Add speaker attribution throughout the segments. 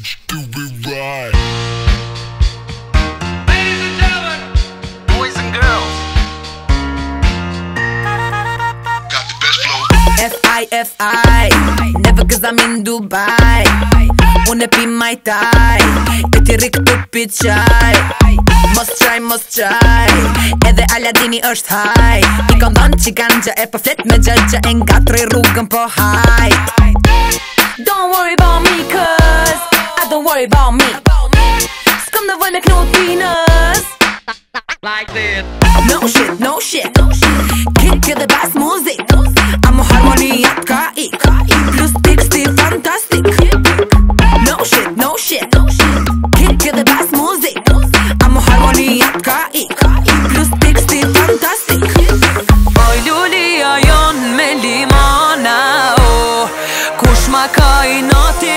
Speaker 1: message to be right
Speaker 2: If I, f never cause I'm in Dubai Unë e pi my tie, e ti rikë të pichaj Must try, must try, edhe Aladini është haj I kom donë që kanë gjë e për flet me gjë që e nga tre rrugën për po hajt Don't worry about me
Speaker 1: cause don't worry about me S'kam në voj me knu t'i Like this No shit, no shit Kick edhe bass muzik I'm a harmony at ka i Plus tic sti fantastic No shit, no shit Kick edhe bass muzik I'm a harmony
Speaker 3: at ka i Plus tic fantastic Oj luli a jon me limona oh. Kush ma ka i noti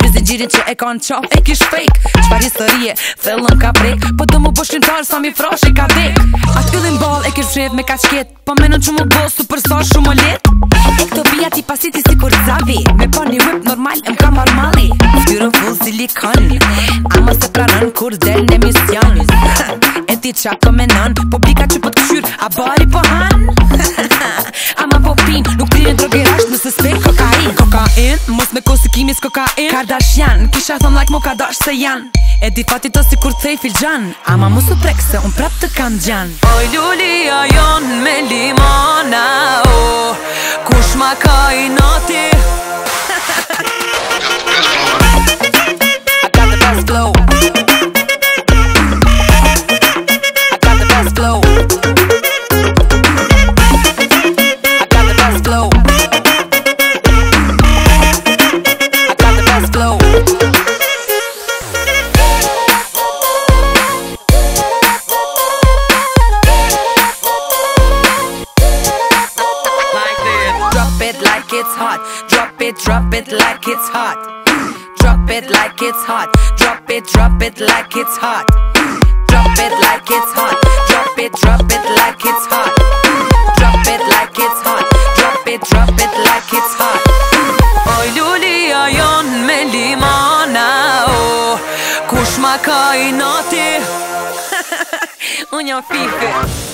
Speaker 4: Bizi gjirin që e në qaf e kish fake Qpar historie, fillon ka brek Po të mu bëshkin tarë, sa mi frash e ka dek A fillin bal e kish shrev me ka qket Po menon që mu bëhë superstar shumë o let E këto bia ti pasiti si kur zavi Me pa një rip normal, më ka marmali Fyrën full silikon Ama se pranon kur del në emision E ti qa ko po menon Po që po këshyr, a bari po han Ama po pin, nuk ti mis kokain Kardashian, kisha thon like mu ka dash se jan E di fatit të si kur thej fil gjan
Speaker 3: Ama mu su prek se un prap të kan gjan Oj ljuli jon
Speaker 5: it's hot. Drop it, drop it like it's hot. Drop it like it's hot. Drop it, drop it like it's hot. Drop it like it's hot. Drop it, drop it like it's hot. Drop it
Speaker 3: like it's hot. Drop it, drop it like it's hot. Oyluli ayon melimana o Kushma kainati Unë jam fifi